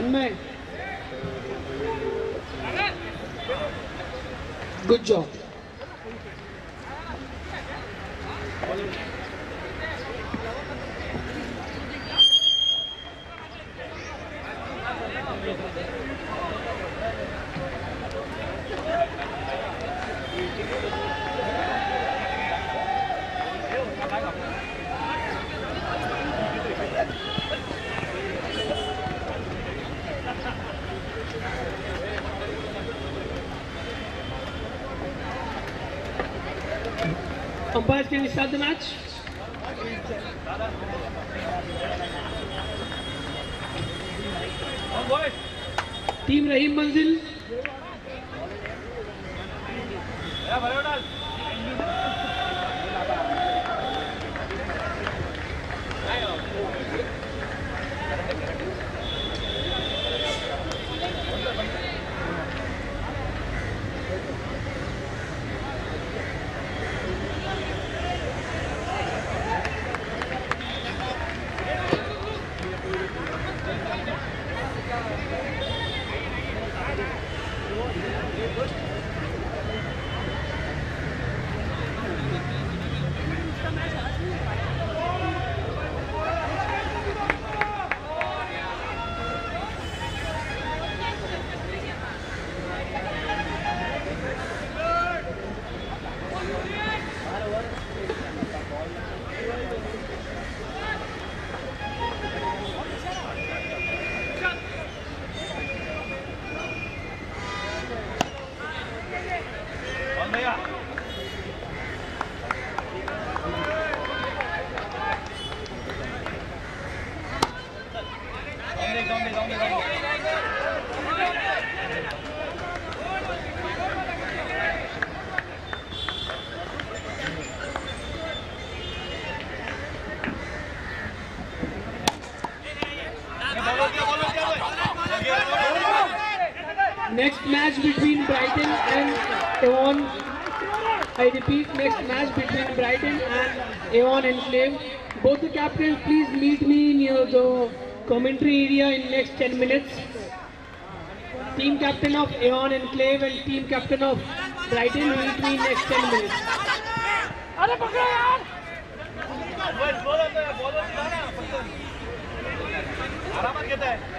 人们 start the match? Team Rahim Manzil. Next match between Brighton and Avon. I repeat, next match between Brighton and Avon Enclave. Both the captains, please meet me near the commentary area in next 10 minutes. Team captain of Avon Enclave and team captain of Brighton meet me in next 10 minutes. आरामात घेत आहे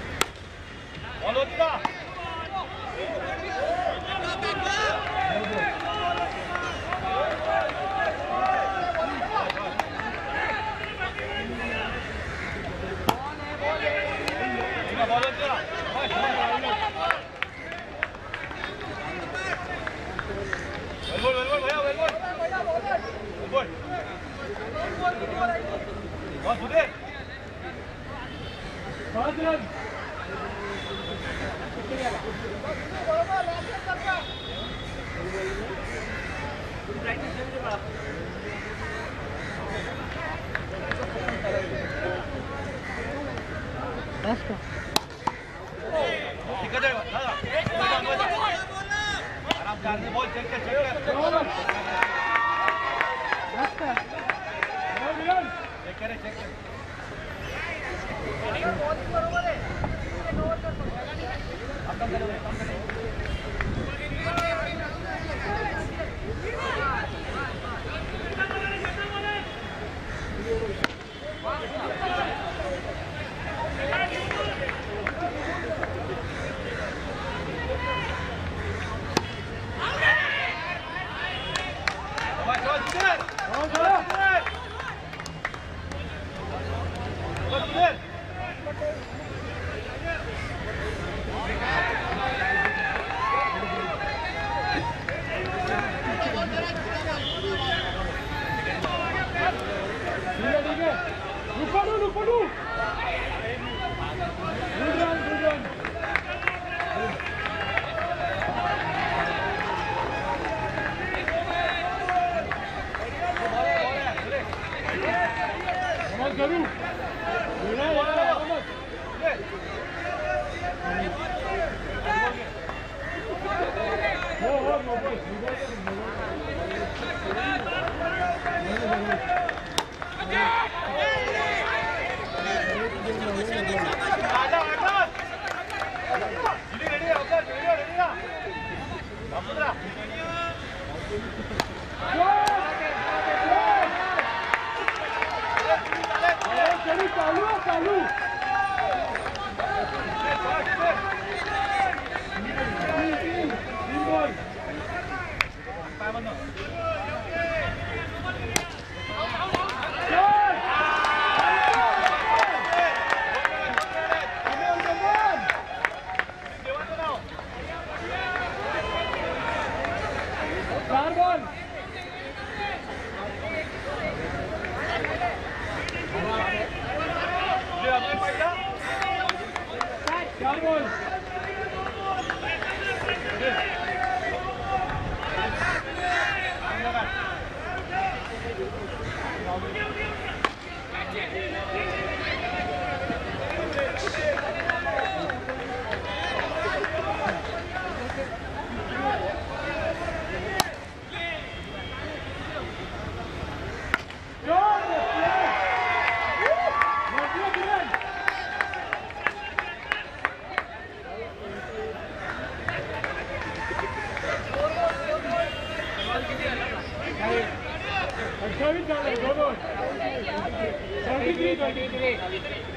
33.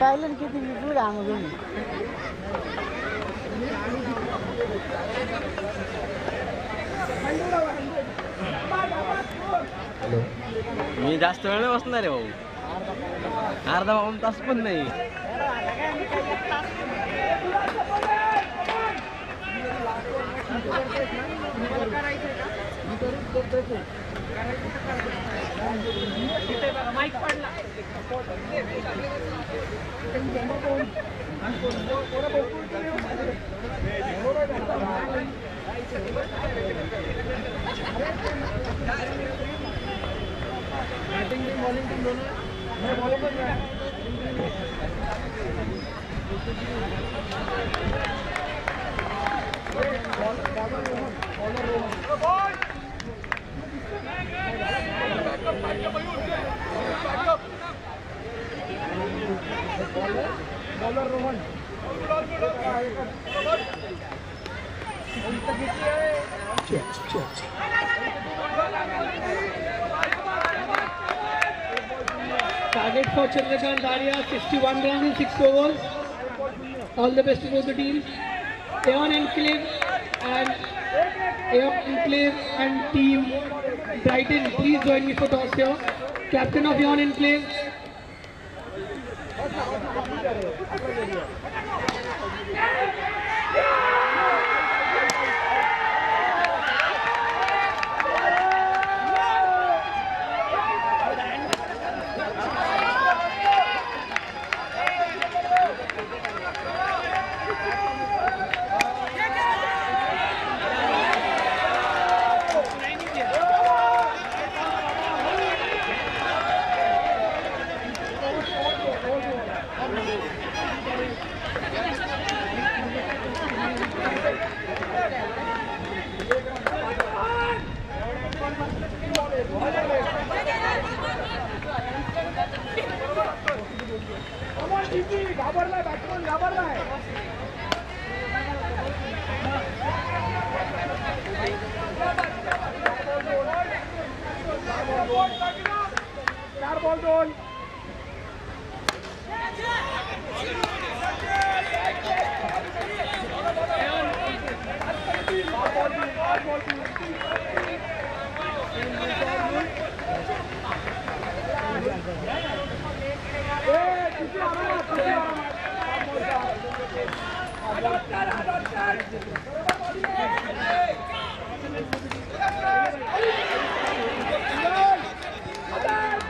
पाहिलं ना किती मी आम्ही मी जास्त वेळ बसणार आहे भाऊ. अर्धा पाऊन तास पण नाही bowler Rohan check Target for Chandrakant Daria, 61 runs in 6 overs. All the best to both the teams. Aeon Enclave and Aeon Enclave and team Brighton, please join me for toss here. Captain of Aeon Enclave, Hadi.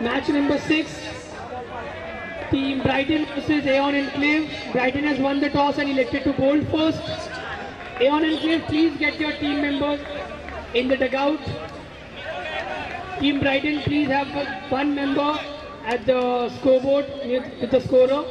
Match number six. Team Brighton versus Aeon Enclave. Brighton has won the toss and elected to bowl first. Aeon Enclave, please get your team members in the dugout. Team Brighton, please have one member at the scoreboard with the scorer.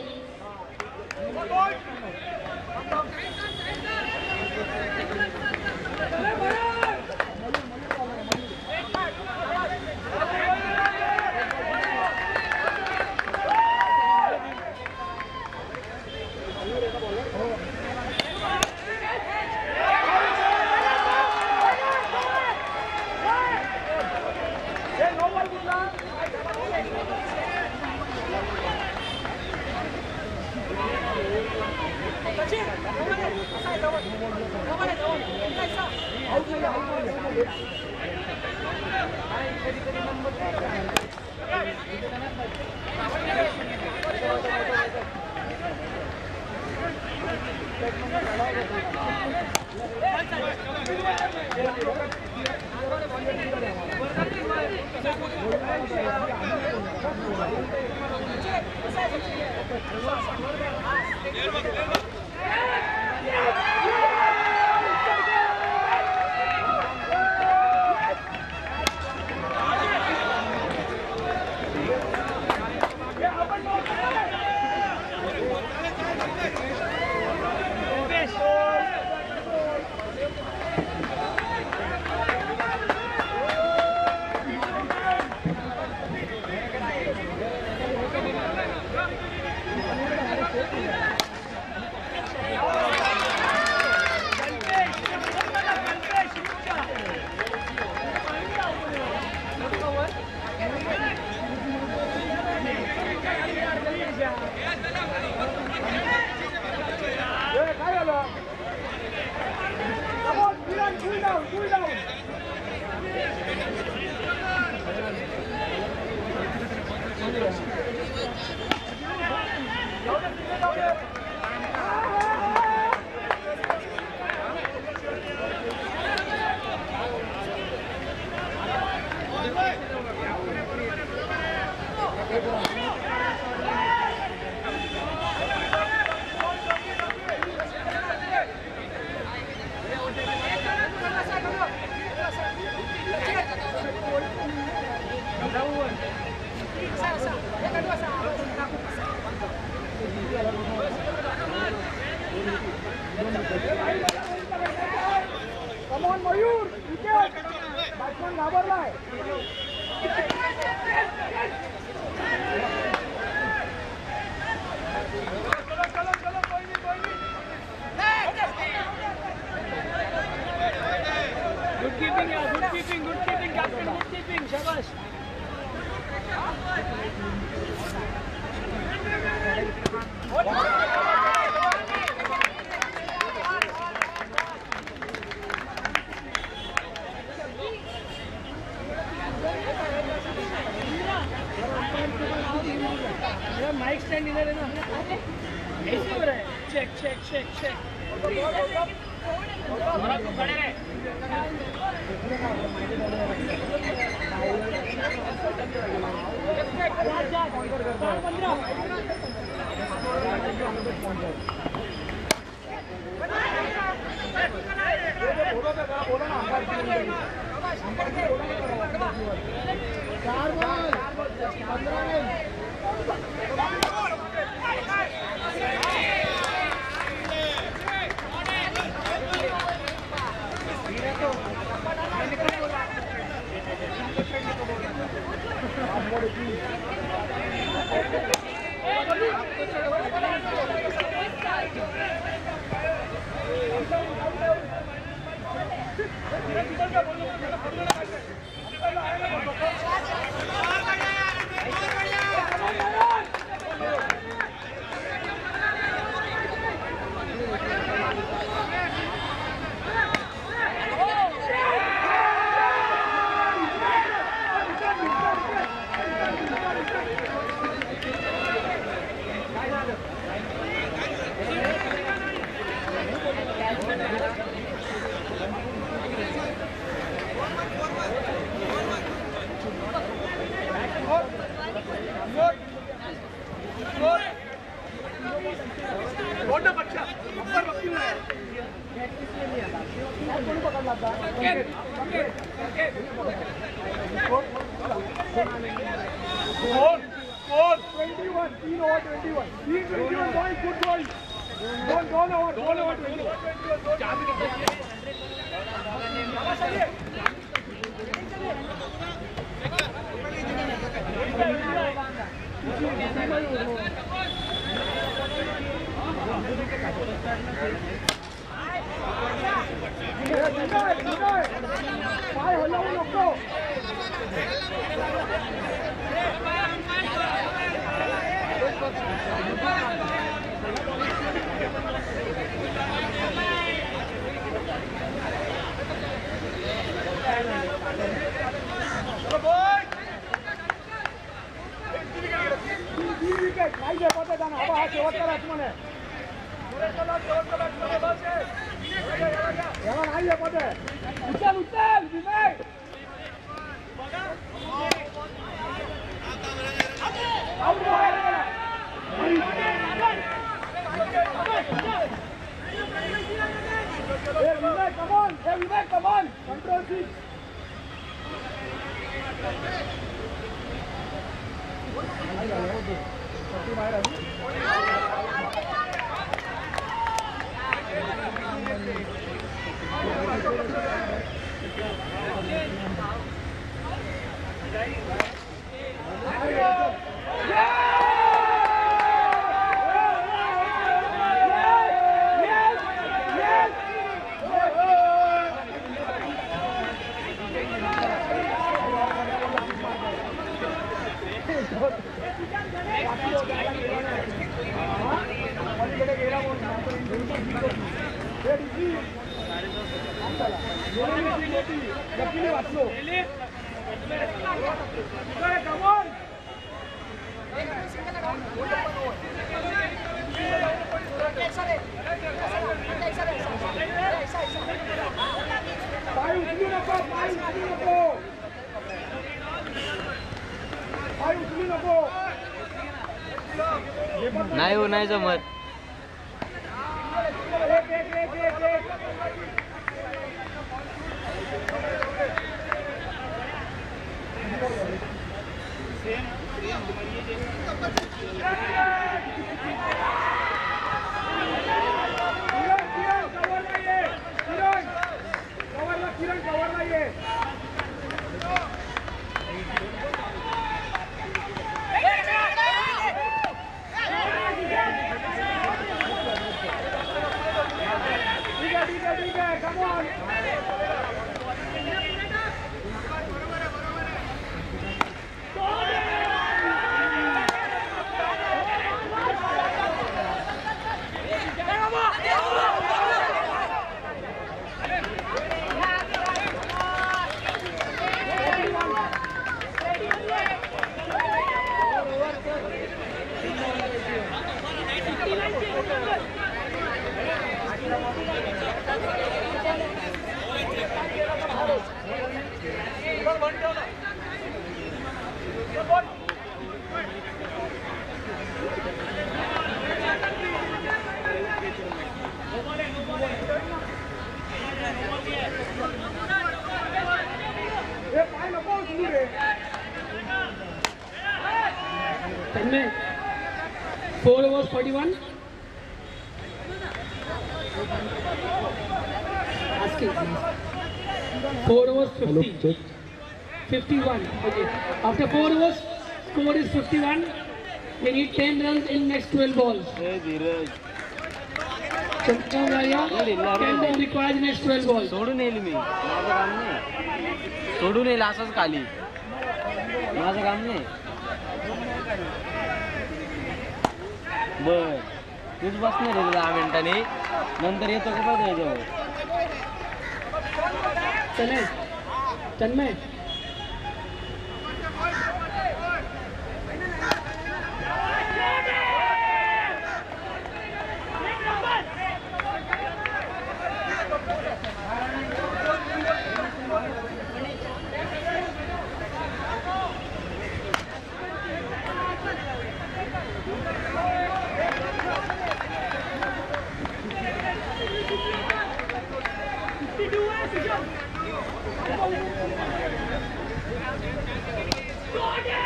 Mayur batsman घाबरलाय Good keeping, yeah, good keeping, good keeping, captain, good keeping, shabash. Mic stand इधर है ना ऐसे हो रहा है check check check check खड़े रहे Hey, 21, Dino at 21. Team 21, boys, good boys. Don't, don't over, don't over 21. Hãy subscribe cho kênh Ghiền Mì Gõ Để không bỏ lỡ những video hấp dẫn Jangan aja pada. Ucap ucap, Bimek. Come on. Come on. Control seat. Tanmay four overs forty one Four overs fifty. Fifty-one. Okay. After four overs, score is fifty-one. We need ten runs in next twelve balls. Chandra Raya, ten runs required in next twelve balls. सोडून येईल मी माझं काम नाही येईल असंच खाली माझं काम नाही बर. तूच बसणार आहे दहा मिनिटांनी. नंतर येतो का बघ याच्यावर Tanmay. Go on, yeah!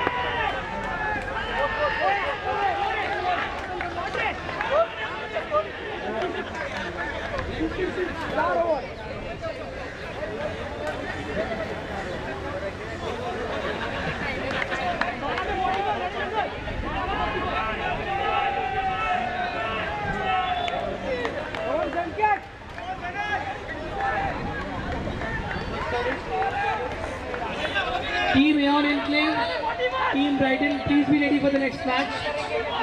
Brighton, please be ready for the next match.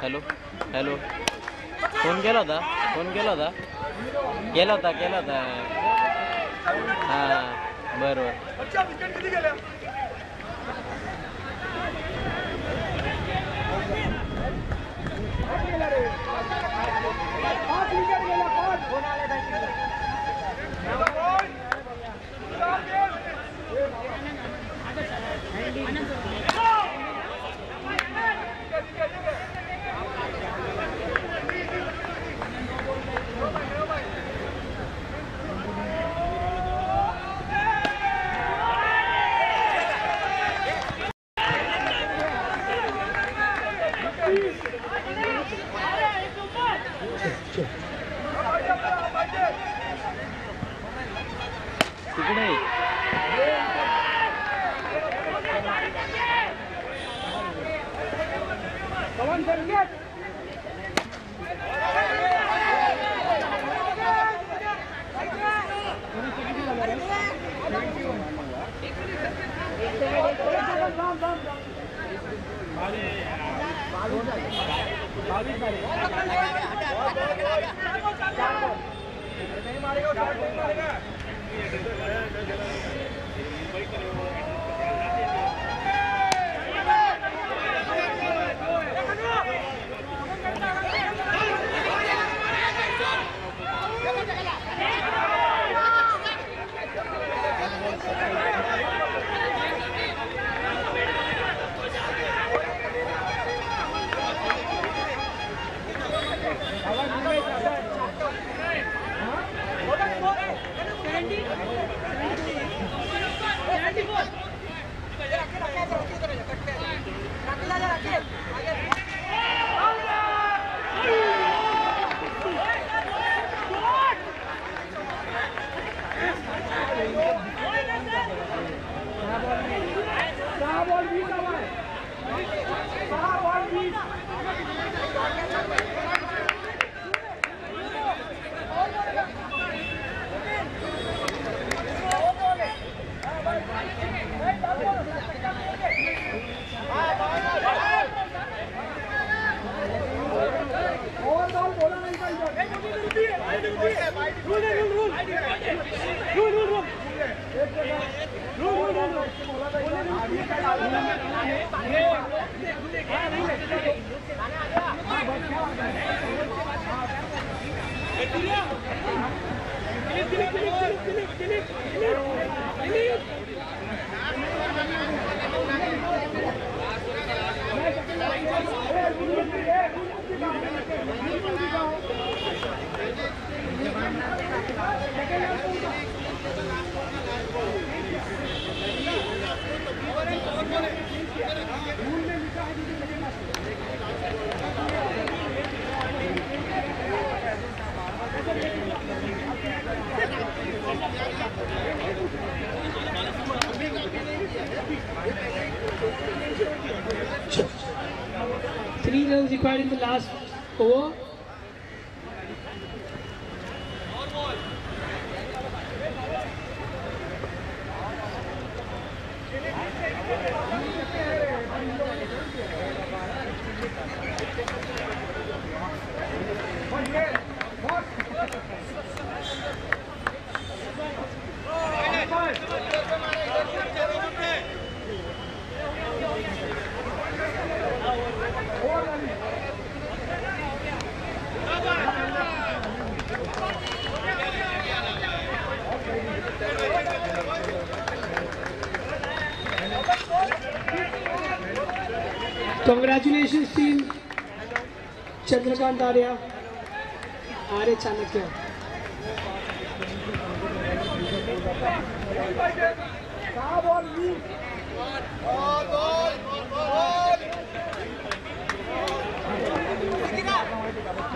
Hello hello phone केला होता फोन केला होता केला होता केला होता हां बरोबर. Thank you. Dilip, dilip, dilip, dilip, dilip, dilip, dilip, dilip. Three runs required in the last over. Arya Arya Chanakya.